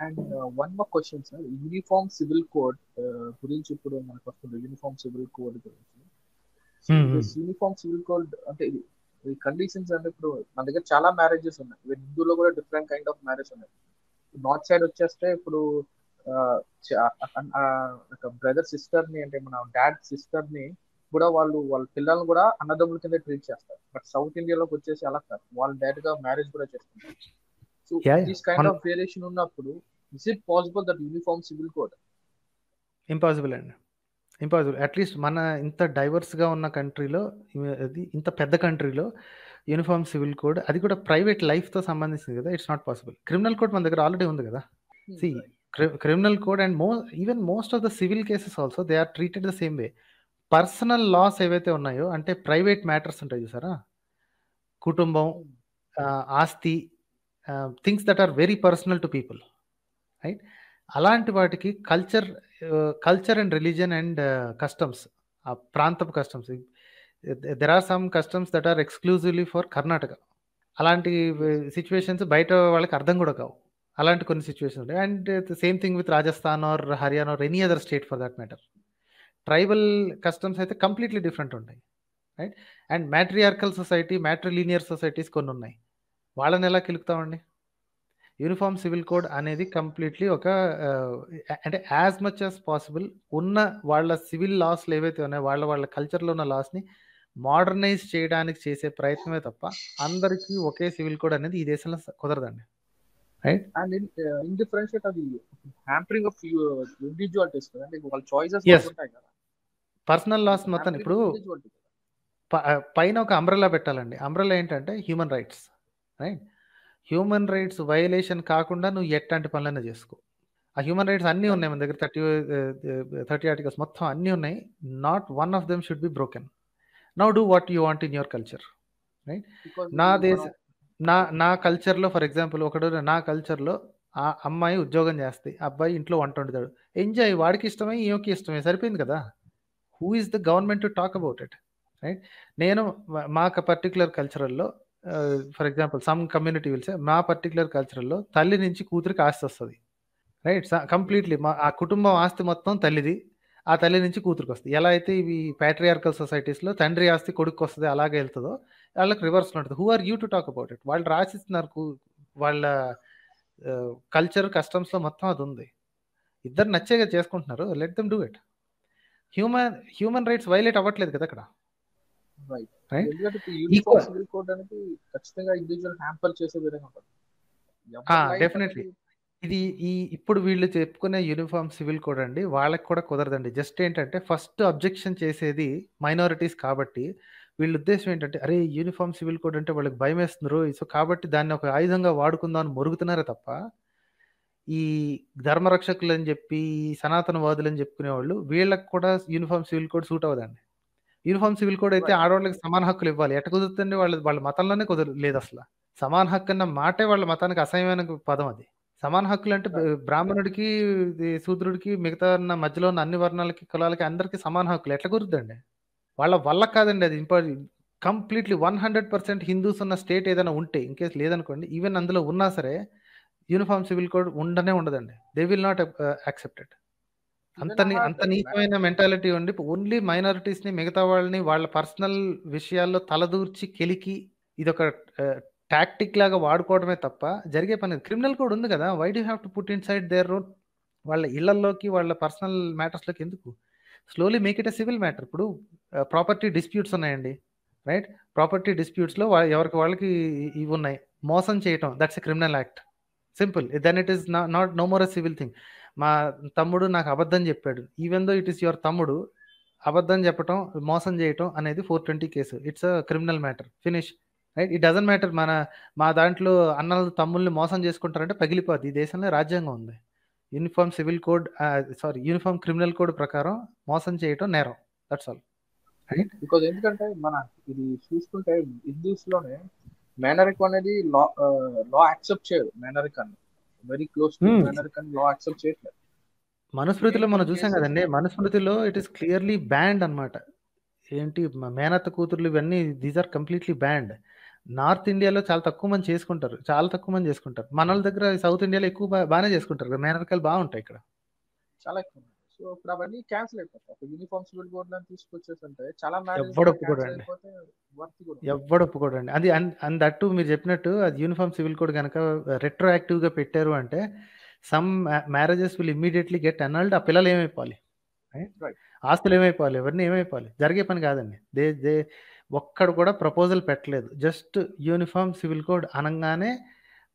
And one more question sir uniform civil code గురించి ఇప్పుడు మనకు వస్తుంది. యూనిఫామ్ సివిల్ కోడ్ గురించి. యూనిఫామ్ సివిల్ కోడ్ అంటే ఇది కండిషన్స్ అంటే ఇప్పుడు మన దగ్గర చాలా మ్యారేజెస్ ఉన్నాయి. హిందూలో కూడా డిఫరెంట్ కైండ్ ఆఫ్ మ్యారేజ్ ఉన్నాయి. నార్త్ సైడ్ వచ్చేస్తే ఇప్పుడు బ్రదర్ సిస్టర్ని అంటే మన డాడ్ సిస్టర్ని కూడా వాళ్ళు వాళ్ళ పిల్లల్ని కూడా అన్నదమ్ముల కింద ట్రీట్ చేస్తారు. బట్ సౌత్ ఇండియాలోకి వచ్చేసి అలా కాదు. వాళ్ళు డైరెక్ట్గా మ్యారేజ్ కూడా కైండ్ ఆఫ్ వేరియేషన్ ఉన్నప్పుడు is it possible that uniform civil code impossible అండి. ఇంపాసిబుల్ అట్లీస్ట్ మన ఇంత డైవర్స్గా ఉన్న కంట్రీలో అది ఇంత పెద్ద కంట్రీలో యూనిఫామ్ సివిల్ కోడ్ అది కూడా ప్రైవేట్ లైఫ్తో సంబంధించింది కదా it's not possible criminal code మన దగ్గర ఆల్రెడీ ఉంది కదా. సి క్రిమినల్ కోడ్ అండ్ మో even most of the civil cases also they are treated the same way personal laws ఏవైతే ఉన్నాయో అంటే ప్రైవేట్ మ్యాటర్స్ ఉంటాయి చూసారా? కుటుంబం ఆస్తి things that are very personal to people right అలాంటి వాటికి culture culture and religion and customs ఆ ప్రాంతపు customs there are some customs that are exclusively for Karnataka అలాంటి సిచ్యువేషన్స్ బయట వాళ్ళకి అర్థం కూడా కావు. అలాంటి కొన్ని సిచ్యువేషన్స్ ఉంటాయి. And same thing with Rajasthan or Haryana or any other state for that matter tribal customs అయితే కంప్లీట్లీ డిఫరెంట్ ఉంటాయి right and matriarchal society matrilineal societies కొన్ని ఉన్నాయి. వాళ్ళని ఎలా కిలుకుతామండి? యూనిఫామ్ సివిల్ కోడ్ అనేది కంప్లీట్లీ ఒక అంటే యాజ్ మచ్ యాజ్ పాసిబుల్ ఉన్న వాళ్ళ సివిల్ లాస్లు ఏవైతే ఉన్నాయో వాళ్ళ వాళ్ళ కల్చర్లో ఉన్న లాస్ని మోడర్నైజ్ చేయడానికి చేసే ప్రయత్నమే తప్ప అందరికీ ఒకే సివిల్ కోడ్ అనేది ఈ దేశంలో కుదరదండి. రైట్? అండ్ ఇన్ డిఫరెన్షియేట్ అది హ్యాంపరింగ్ ఆఫ్ ఇండివిజువాలిటీస్ కదండి వాళ్ళ చాయిసెస్ ఉంటాయి కదా? పర్సనల్ లాస్ మొత్తం ఇప్పుడు పైన ఒక అంబ్రెల్లా పెట్టాలండి. అంబ్రెల్లా ఏంటంటే human rights. Right? Human rights violation కాకుండా నువ్వు ఎట్లాంటి పనులైనా చేసుకో. ఆ హ్యూమన్ రైట్స్ అన్నీ ఉన్నాయి మన దగ్గర థర్టీ థర్టీ ఆర్టికల్స్ మొత్తం అన్నీ ఉన్నాయి. Not one of them should be broken. Now do what you want in your culture right? నా దేశ నా నా కల్చర్లో ఫర్ ఎగ్జాంపుల్ ఒకడు నా కల్చర్లో ఆ అమ్మాయి ఉద్యోగం చేస్తే అబ్బాయి ఇంట్లో వంట వండుతాడు. ఎంజాయ్ వాడికి ఇష్టమై ఈమెకి ఇష్టమే సరిపోయింది కదా? Who is the government to talk about it right? నేను మా పర్టికులర్ కల్చరల్లో ఫర్ ఎగ్జాంపుల్ సమ్ కమ్యూనిటీ విల్సే మా పర్టికులర్ కల్చరల్లో తల్లి నుంచి కూతురికి ఆస్తి వస్తుంది. రైట్? కంప్లీట్లీ మా ఆ కుటుంబం ఆస్తి మొత్తం తల్లిది ఆ తల్లి నుంచి కూతురికి వస్తుంది. ఎలా అయితే ఇవి ప్యాట్రియార్కల్ సొసైటీస్లో తండ్రి ఆస్తి కొడుకు వస్తుంది అలాగే వెళ్తుందో వాళ్ళకి రివర్స్లో ఉంటుంది. Who are you to talk about it వాళ్ళు రాసిస్తున్నారు వాళ్ళ కల్చర్ కస్టమ్స్లో మొత్తం అది ఉంది. ఇద్దరు నచ్చేగా చేసుకుంటున్నారు. Let them do it human human rights violate అవ్వట్లేదు కదా అక్కడ. డెఫినెట్లీ ఇది ఈ ఇప్పుడు వీళ్ళు చెప్పుకునే యూనిఫామ్ సివిల్ కోడ్ అండి వాళ్ళకి కూడా కుదరదండి. జస్ట్ ఏంటంటే ఫస్ట్ అబ్జెక్షన్ చేసేది మైనారిటీస్ కాబట్టి వీళ్ళ ఉద్దేశం ఏంటంటే అరే యూనిఫామ్ సివిల్ కోడ్ అంటే వాళ్ళకి భయం వేస్తున్నారు. సో కాబట్టి దాన్ని ఒక ఆయుధంగా వాడుకుందాం అని మొరుగుతున్నారే తప్ప ఈ ధర్మరక్షకులు అని చెప్పి సనాతనవాదులు అని చెప్పుకునే వాళ్ళు వీళ్ళకి కూడా యూనిఫామ్ సివిల్ కోడ్ సూట్ అవ్వదండి. యూనిఫామ్ సివిల్ కోడ్ అయితే ఆడవాళ్ళకి సమాన హక్కులు ఇవ్వాలి. ఎట కుదురుతుంది వాళ్ళ వాళ్ళ మతంలోనే కుదర లేదు అసలు. సమాన హక్కు అన్న మాటే వాళ్ళ మతానికి అసహ్యమైన పదం అది. సమాన హక్కులు అంటే బ్రాహ్మణుడికి శూద్రుడికి మిగతా ఉన్న మధ్యలో ఉన్న అన్ని వర్ణాలకి కులాలకి అందరికీ సమాన హక్కులు. ఎట్లా కుదురుద్దండి వాళ్ళ వల్ల కాదండి అది ఇంపా completely one hundred percent Hindus ఉన్న స్టేట్ ఏదైనా ఉంటే ఇన్కేస్ లేదనుకోండి ఈవెన్ అందులో ఉన్నా సరే యూనిఫామ్ సివిల్ కోడ్ ఉండనే ఉండదండి. They will not accepted. అంత అంత నీచమైన మెంటాలిటీ ఉండి ఓన్లీ మైనారిటీస్ని మిగతా వాళ్ళని వాళ్ళ పర్సనల్ విషయాల్లో తలదూర్చి కెలికి ఇది ఒక టాక్టిక్ లాగా వాడుకోవడమే తప్ప జరిగే పని క్రిమినల్ కోడ్ ఉంది కదా. Why do have to put inside their road వాళ్ళ ఇళ్ళలోకి వాళ్ళ పర్సనల్ మ్యాటర్స్లోకి ఎందుకు? Slowly make it a civil matter ఇప్పుడు ప్రాపర్టీ డిస్ప్యూట్స్ ఉన్నాయండి రైట్ ప్రాపర్టీ డిస్ప్యూట్స్లో ఎవరికి వాళ్ళకి ఇవి ఉన్నాయి. మోసం చేయటం that's a criminal act simple then it is not no more a civil thing మా తమ్ముడు నాకు అబద్ధం చెప్పాడు. Even though it is your తమ్ముడు అబద్ధం చెప్పటం మోసం చేయటం అనేది four twenty case. It's a criminal matter finish right it doesn't matter మన మా దాంట్లో అన్నలు తమ్ముల్ని మోసం చేసుకుంటారంటే పగిలిపోద్ది. ఈ దేశంలో రాజ్యాంగం ఉంది. Uniform civil code sorry uniform criminal code ప్రకారం మోసం చేయటం నేరం. దట్స్ ఆల్ రైట్ బికాజ్ ఎందుకంటే మన ఇది చూసుకుంటే హిందూస్లోనే మేనరిక్ అనేది లా లా యాక్సెప్ట్ చేయరు. మేనరిక్ అని very close to law accept చేయట్లేదు మనుస్మృతిలో మనం చూసాం కదండి మనుస్మృతిలో ఇట్ ఈస్ క్లియర్లీ బ్యాండ్ అనమాట ఏంటి మేనత్త కూతుర్లు ఇవన్నీ these are completely banned north ఇండియాలో చాలా తక్కువ మంది చేసుకుంటారు. చాలా తక్కువ మంది చేసుకుంటారు. మనోళ్ళ దగ్గర సౌత్ ఇండియాలో ఎక్కువ బా బానే చేసుకుంటారు కదా! మేనరికాలు బావుంటాయి ఇక్కడ. చాలా ఎక్కువ. సో, ఇప్పుడు అవన్నీ క్యాన్సిల్ అయిపోతాయి. ఒక యూనిఫార్మ్ సివిల్ కోడ్‌లని తీసుకొచ్చేసుంటే చాలా క్యాన్సిల్ ఒప్పుకోడండి. ఎవ్వడు ఒప్పుకోడండి. అది అండ్ దట్ టూ మీరు చెప్పినట్టు అది యూనిఫార్మ్ సివిల్ కోడ్ గనక రెట్రోయాక్టివ్‌గా పెట్టారు అంటే సమ్ మ్యా marriages will immediately get annulled ఆ పిల్లలు ఏమైపోవాలి? ఆస్తులు ఏమైపోవాలి? ఇవన్నీ ఏమైపోవాలి? జరిగే పని కాదండి. దే దే ఒక్కడు కూడా ప్రపోజల్ పెట్టలేదు. జస్ట్ యూనిఫార్మ్ సివిల్ కోడ్ అనంగానే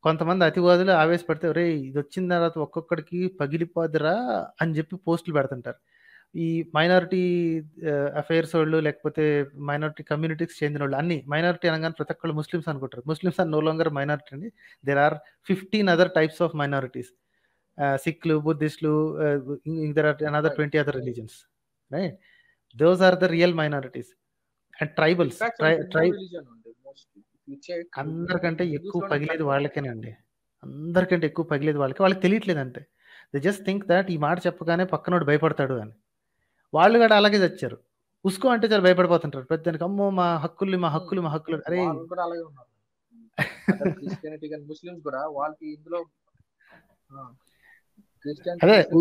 కొంతమంది అతివాదులు ఆవేశపడితే "ఒరేయ్! ఇదొచ్చిన తర్వాత ఒక్కొక్కడికి పగిలిపోద్దిరా" అని చెప్పి పోస్టులు పెడుతుంటారు. ఈ మైనారిటీ అఫైర్స్ వోళ్ళు లేకపోతే మైనారిటీ కమ్యూనిటీకి చెందినోళ్ళు అన్నీ మైనారిటీ అనగానే ప్రతి ఒక్కళ్ళు ముస్లిమ్స్ అనుకుంటారు. Muslims are no longer minority అండి. There are 15 other types of minorities. సిఖ్‌లు, బుద్ధిస్ట్‌లు there are another. 20 other religions. Right? Those are the real minorities. And tribals try అందరికంటే ఎక్కువ పగిలేది వాళ్ళకేనండి. అందరికంటే ఎక్కువ పగిలేది వాళ్ళకే. వాళ్ళకి తెలియట్లేదు అంతే. దే జస్ట్ థింక్ థట్ ఈ మాట చెప్పగానే పక్కనోడు భయపడతాడు అని. వాళ్ళు కూడా అలాగే చచ్చారు. ఉస్కో అంటే చాలు భయపడిపోతుంటారు. ప్రతిదానికి అమ్మో! మా హక్కుల్ని, మా. హక్కులు, మా హక్కులు! వాళ్ళు కూడా అలాగే ఉన్నారు. క్రిస్టియానిటీ ముస్లిమ్స్ కూడా వాళ్ళకి ఇందులో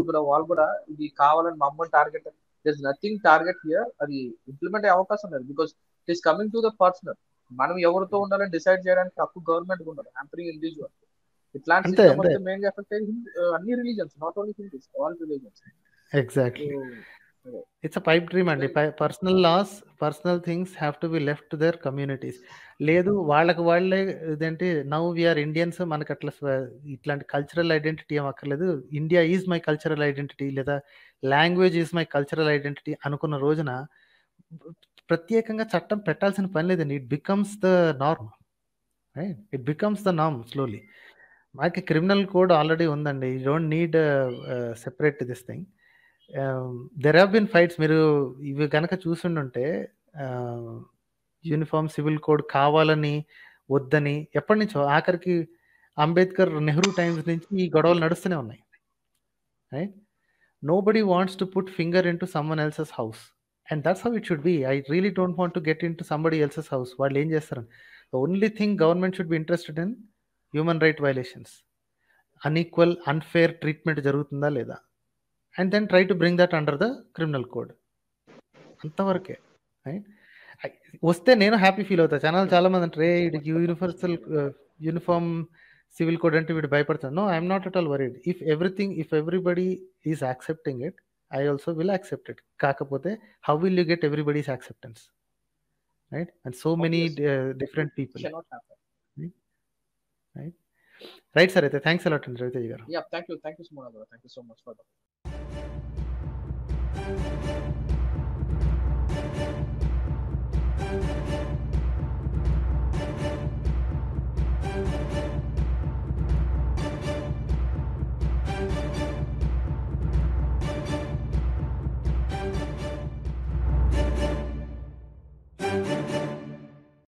కూడా వాళ్ళు కూడా ఇది కావాలని మమ్మల్ని target there is nothing target here. అది ఇంప్లిమెంట్ అయ్యే అవకాశం లేదు. Because it is coming to the personal. మనం ఎవరితో ఉండాలని డిసైడ్ చేయడానికి హక్కు గవర్నమెంట్‌కి ఉండదు. Hampering individual. ఇట్లాంటి మెయిన్‌గా ఎఫెక్ట్ అన్ని religions not only Hindus all religions. So exactly. It's a pipe dream అండి. Personal laws, personal things have to be left to their communities. లేదు వాళ్ళకి వాళ్ళే ఇదేంటి నౌ వి ఆర్ ఇండియన్స్ మనకు అట్లా ఇట్లాంటి కల్చరల్ ఐడెంటిటీ ఏం అక్కర్లేదు. India is my cultural identity లేదా language is my cultural identity అనుకున్న రోజున ప్రత్యేకంగా చట్టం పెట్టాల్సిన పని లేదండి. It becomes the norm. Right? It becomes the norm slowly. మనకి క్రిమినల్ కోడ్ ఆల్రెడీ ఉందండి. You don't need separate this thing. There have been fights మీరు ఇవి కనుక చూసుండుంటే యూనిఫామ్ యూనిఫార్మ్ సివిల్ కోడ్ కావాలని, వద్దని ఎప్పటినుంచో ఆఖరికి అంబేద్కర్, నెహ్రూ టైమ్స్ నుంచి ఈ గొడవలు నడుస్తూనే ఉన్నాయి. Right? Nobody wants to put finger into someone else's house. And that's how it should be. I really don't want to get into somebody else's house. వాళ్ళు ఏం చేస్తారని. The only thing government should be interested in human right violations. Unequal, unfair treatment జరుగుతుందా లేదా? And then try to bring that under the criminal code. అంతవరకే. Right? I వస్తే నేను happy feel అవుతా. జనాలు చాలా మంది అంటారు. "ఏయ్! ఈడికి యూనివర్సల్ ఆహ్, యూనిఫార్మ్ సివిల్ కోడ్ అంటే వీడు భయపడతాడు." No I am not at all worried. If everything if everybody is accepting it, i also will accept it. how will you get everybody's acceptance? Right? And so many uh, different people. cannot happen. Right? Right, right Saritha. thanks a lot And Andravita. yeah thank you. Thank you so much thank you so much for that